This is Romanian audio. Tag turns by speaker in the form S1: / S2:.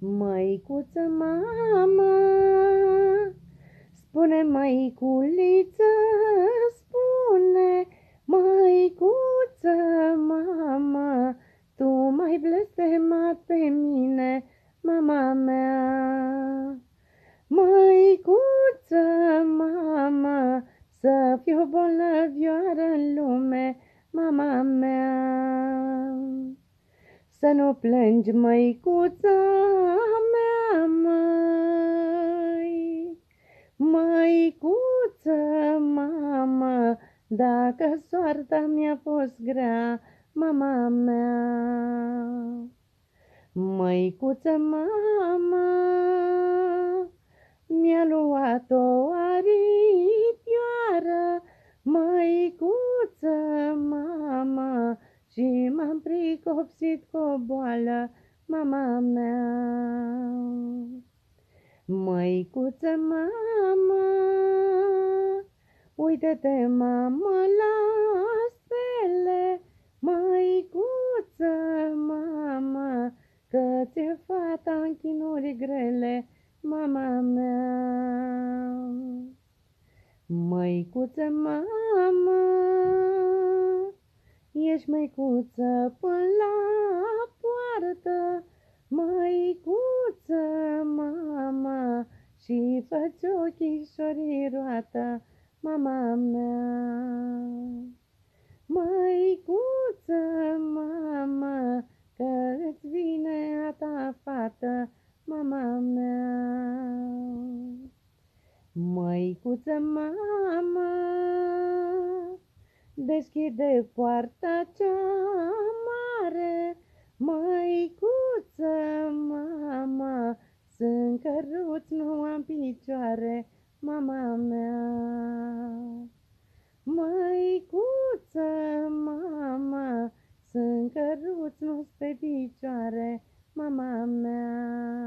S1: Măicuță, mamă, spune măiculiță, spune, măicuță, mamă, tu mai blestemat pe mine, mama mea. Măicuță, mamă, să fiu bolnăvioară în lume, mama mea. Să nu plângi, măicuța mea, măi, Măicuță, mamă, dacă soarta mi-a fost grea, mama mea. Măicuță, mamă, m-am pricopsit cu o boală, mama mea. Măicuță, mamă, uite-te, mamă, la stele, Măicuță, mamă, că ți-e fata în chinuri grele, mama mea. Măicuță, mamă, Ești măicuță până la poartă, Măicuță, mama, Și fă-ți ochișorii roată, mama mea. Măicuță, mama, Că îți vine a ta fată, mama mea. Măicuță, mama, Deschide poarta cea mare, Măicuță, mama, Sunt căruț, nu am picioare, mama mea. Măicuță, mama, Sunt căruț, nu pe picioare, mama mea.